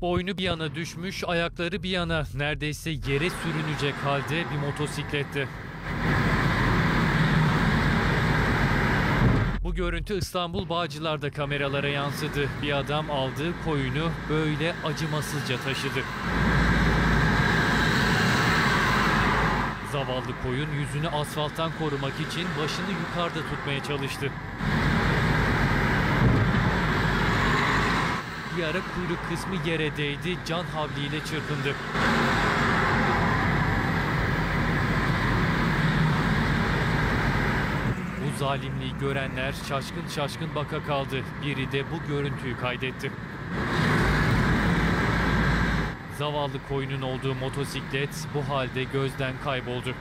Boynu bir yana düşmüş, ayakları bir yana neredeyse yere sürünecek halde bir motosiklette. Bu görüntü İstanbul Bağcılar'da kameralara yansıdı. Bir adam aldığı koyunu böyle acımasızca taşıdı. Zavallı koyun yüzünü asfalttan korumak için başını yukarıda tutmaya çalıştı. Bir ara kuyruk kısmı yere değdi, can havliyle çırpındı. Bu zalimliği görenler şaşkın şaşkın baka kaldı. Biri de bu görüntüyü kaydetti. Zavallı koyunun olduğu motosiklet bu halde gözden kayboldu.